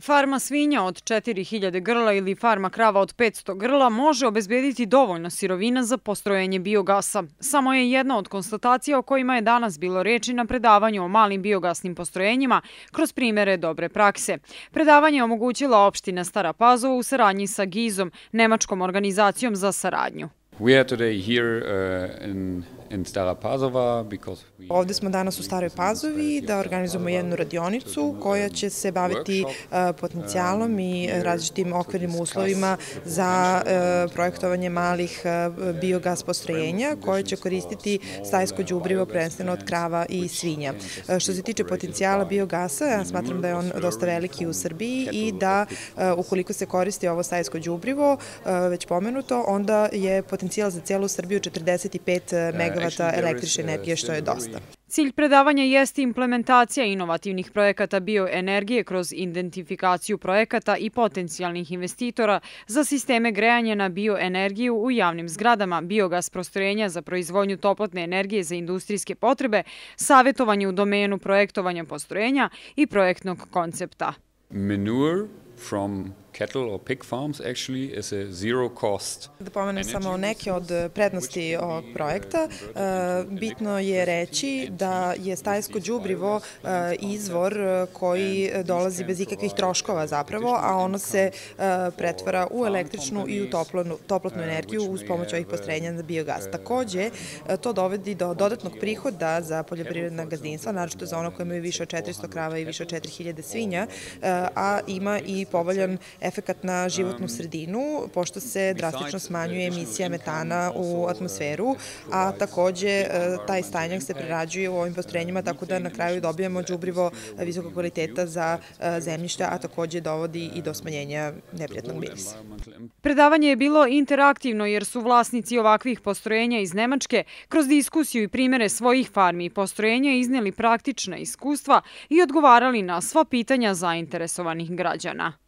Farma svinja od 4000 grla ili farma krava od 500 grla može obezbediti dovoljno sirovina za postrojenje biogasa. Samo je jedna od konstatacija o kojima je danas bilo reči na predavanju o malim biogasnim postrojenjima kroz primere dobre prakse. Predavanje je omogućila opština Stara Pazova u saradnji sa GIZ-om, Nemačkom organizacijom za saradnju. We are today here uh, in Ovde smo danas u Staroj Pazovi da organizujemo jednu radionicu koja će se baviti uh, potencijalom i različitim okvirnim uslovima za uh, projektovanje malih uh, biogas postrojenja koje će koristiti stajsko đubrivo prvenstveno od krava i svinja. Što se tiče potencijala biogasa, ja smatram da je on dosta veliki u Srbiji i da ukoliko se koristi ovo stajsko đubrivo, već pomenuto, onda je potencijal za celu Srbiju 45 MW megavata električne energije, što je dosta. Cilj predavanja jeste implementacija inovativnih projekata bioenergije kroz identifikaciju projekata i potencijalnih investitora za sisteme grejanja na bioenergiju u javnim zgradama, biogas prostrojenja za proizvodnju toplotne energije za industrijske potrebe, savjetovanje u domenu projektovanja postrojenja i projektnog koncepta. Manure from cattle or pig farms actually is a zero cost. Da pomenem samo neke od prednosti ovog projekta. E, bitno je reći da je stajsko đubrivo e, izvor koji dolazi bez ikakvih troškova zapravo, a ono se pretvara u električnu i u toplotnu, toplotnu energiju uz pomoć ovih postrojenja za biogas. Takođe, to dovedi do dodatnog prihoda za poljoprivredna gazdinstva, naročito za ono koje imaju više od 400 krava i više od 4000 svinja, a ima i povoljan efekat na životnu sredinu, pošto se drastično smanjuje emisija metana u atmosferu, a takođe e, taj stajnjak se prerađuje u ovim postrojenjima, tako da na kraju dobijamo džubrivo visokog kvaliteta za e, zemljište, a takođe dovodi i do smanjenja neprijatnog mirisa. Predavanje je bilo interaktivno jer su vlasnici ovakvih postrojenja iz Nemačke kroz diskusiju i primere svojih farmi i postrojenja izneli praktična iskustva i odgovarali na sva pitanja zainteresovanih građana.